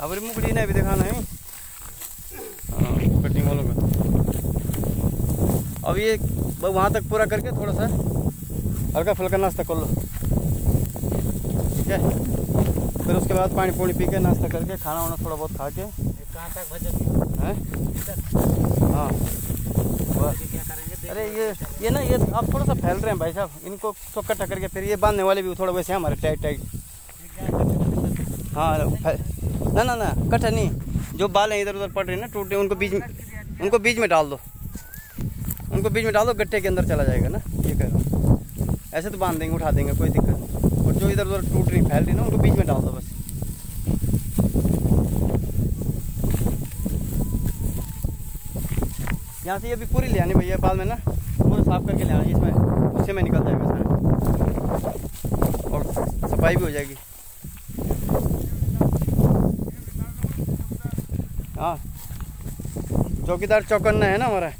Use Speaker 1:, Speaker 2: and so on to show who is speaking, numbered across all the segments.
Speaker 1: अब मुकड़ी ने भी दिखाना है। हाँ कटिंग वालों का अब ये वहाँ तक पूरा करके थोड़ा सा हल्का फुल्का नाश्ता कर लो। ठीक है? फिर उसके बाद पानी पूनी पी के नाश्ता करके खाना वाना थोड़ा बहुत खा के।
Speaker 2: कहाँ तक भजन
Speaker 1: हैं? हाँ। अरे ये ये ना ये आप थोड़ा सा फैल रहे हैं भाई साहब। इनको तो इकट्ठा करके फिर ये बांधने वाले भी थोड़ा वैसे हैं हमारे टाइट टाइट। हाँ ना ना ना कट्ठा नहीं। जो बाल हैं इधर उधर पड़ रहे हैं ना टूटे उनको बीच में उनको बीच में डाल दो। उनको बीच में डाल दो गट्टे के अंदर चला जाएगा ना, ये कह रहा हूँ। ऐसे तो बाँध देंगे, उठा देंगे, कोई दिक्कत नहीं। और जो इधर उधर टूट रही, फैल रही ना, उनको बीच में डाल दो बस। यहाँ से ये भी पूरी ले आनी भैया बाद में ना पूरा साफ़ करके ले आना, इसमें उससे में निकल जाएगा सारा। और सफ़ाई भी हो जाएगी। हाँ। चौकीदार चौकन्ना है ना हमारा?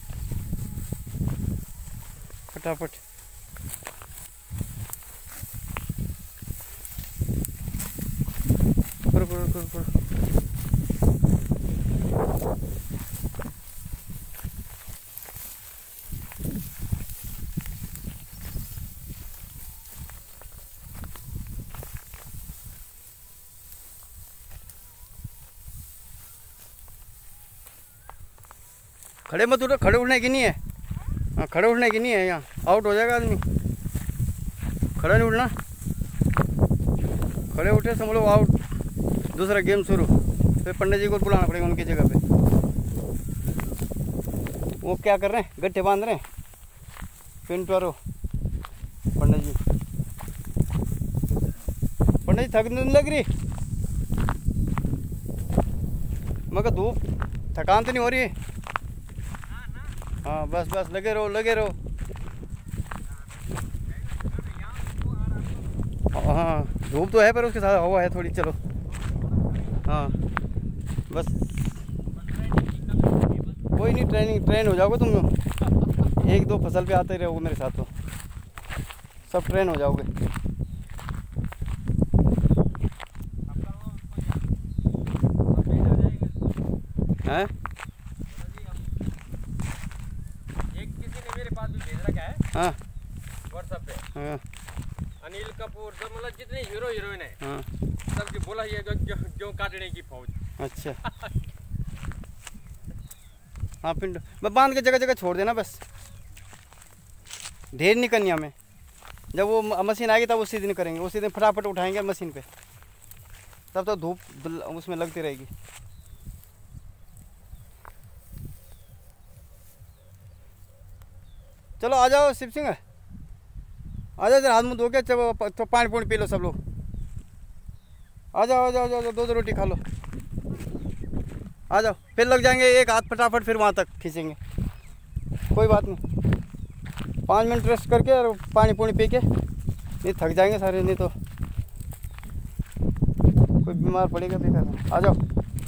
Speaker 1: फटाफट। करो करो खड़े मत उठो, खड़े उठने की नहीं है। हाँ खड़े उठने की नहीं है यहाँ। आउट हो जाएगा आदमी। खड़ा नहीं उठना। खड़े उठे समझ लो आउट दूसरा गेम शुरू। फिर पंडित जी को बुलाना पड़ेगा उनकी जगह पे। वो क्या कर रहे हैं? गट्ठे बाँध रहे हैं। पिंट वारो पंडित जी। पंडित जी थक नहीं लग रही? मगर धूप, थकान तो नहीं हो रही? है हाँ बस बस लगे रहो लगे रहो। हाँ, धूप तो है पर उसके साथ हवा है थोड़ी चलो। हाँ बस। कोई नहीं ट्रेनिंग ट्रेन हो जाओगे तुम। एक दो फ़सल पे आते रहोगे मेरे साथ तो। सब ट्रेन हो जाओगे। हैं
Speaker 2: एक किसी ने मेरे पास भी भेज रखा है।
Speaker 1: हाँ
Speaker 2: व्हाट्सएप पे।
Speaker 1: हाँ।
Speaker 2: अनिल कपूर जो मतलब जितने हीरो हीरोइन है
Speaker 1: हाँ।
Speaker 2: सबकी बोला ये जो जो, जो काटने की फौज।
Speaker 1: अच्छा। हाँ पिंड बाँध के जगह जगह छोड़ देना बस। ढेर नहीं करनी हमें। जब वो मशीन आएगी तब उसी दिन करेंगे। उसी दिन फटाफट उठाएँगे मशीन पे। तब तो धूप उसमें लगती रहेगी। चलो आ जाओ, शिव सिंह। आ जाओ इधर हाथ मुँह धो के चलो तो पानी पूनी पी लो सब लोग। आ जाओ आ जाओ आ जाओ, दो दो रोटी खा लो। आ जाओ, फिर लग जाएँगे एक हाथ फटाफट, फिर वहाँ तक खींचेंगे। कोई बात नहीं। पाँच मिनट रेस्ट करके और पानी पूनी पी के, नहीं थक जाएँगे सारे, नहीं तो कोई बीमार पड़ेगा बेकार आ जाओ,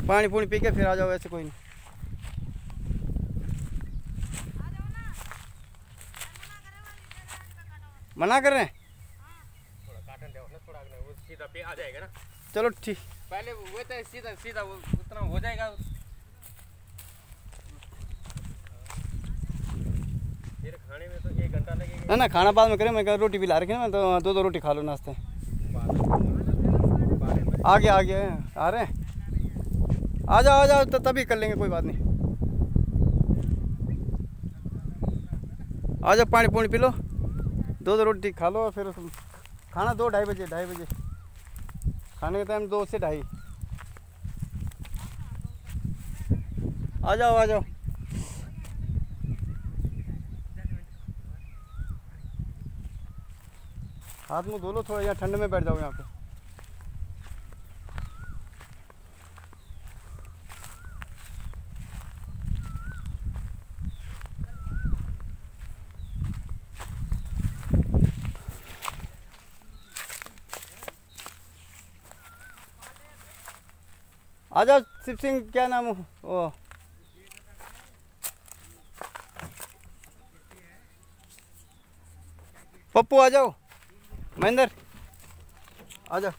Speaker 1: पानी पूनी पी के फिर आ जाओ, ऐसे कोई नहीं। मना कर रहे हैं?
Speaker 2: थोड़ा काटन दे ना थोड़ा ना वो सीधा पे आ जाएगा ना।
Speaker 1: चलो ठीक।
Speaker 2: पहले वो तो सीधा सीधा वो उतना हो जाएगा। फिर खाने में तो एक घंटा लगेगा।
Speaker 1: ना ना खाना बाद में करें मैं कहा रोटी भी ला रखी ना मैं तो दो दो रोटी खा लो नाश्ते। आ गया आ गया आ रहे हैं? आ जाओ आ जाओ तो तभी कर लेंगे कोई बात नहीं। आ जाओ पानी पूनी पी लो। दो दो रोटी खा लो फिर खाना दो ढाई बजे ढाई बजे। खाने का टाइम दो से ढाई। आ जाओ आ जाओ। हाथ मुँह धो लो थोड़ा, यहाँ ठंड में बैठ जाओ यहाँ पे। आजा, शिव सिंह, क्या नाम वो पप्पू, आ जाओ। महेंद्र, आ जाओ।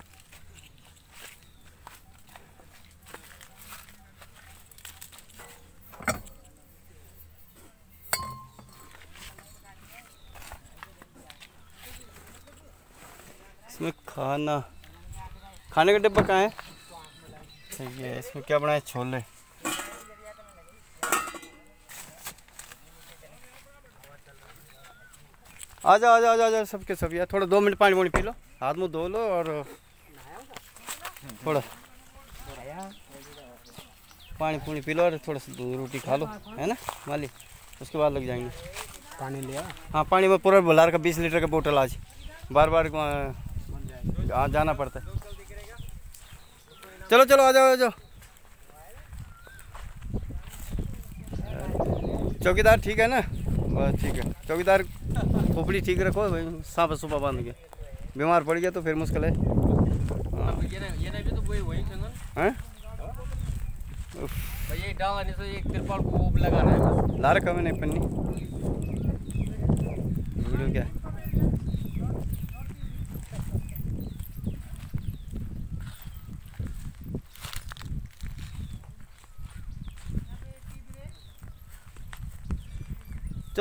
Speaker 1: इसमें खाना, खाने का डिब्बा कहाँ है? ठीक है इसमें क्या बनाए? छोले। आ जाओ आ जाओ आ जाओ सबके सब यार थोड़ा दो मिनट पानी वानी पी लो। हाथ मुँह धो लो और थोड़ा पानी पूनी पी लो और थोड़ा सा रोटी खा लो है ना माली? उसके बाद लग जाएँगे।
Speaker 2: पानी लिया
Speaker 1: हाँ पानी में पूरा बुलार का बीस लीटर का बोतल आज। बार बार वहाँ जाना पड़ता है। चलो चलो आ जाओ आ जाओ। चौकीदार ठीक है ना? बस ठीक है। चौकीदार खोपड़ी ठीक रखो भाई सांप सुबह बाँध के। बीमार पड़ गया तो फिर मुश्किल है।
Speaker 2: तो
Speaker 1: हैं?
Speaker 2: ये डांगा नहीं एक को लगाना है। बस
Speaker 1: ला पन्नी। वीडियो क्या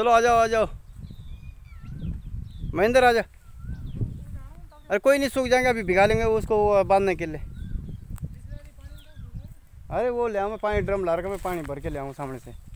Speaker 1: चलो आ जाओ आ जाओ। महेंद्र, आ जा। अरे कोई नहीं, सूख जाएँगे, अभी भिगा लेंगे उसको बांधने के लिए। अरे वो ले आऊँ, मैं पानी, ड्रम ला रखा, मैं पानी भर के ले आऊँ सामने से।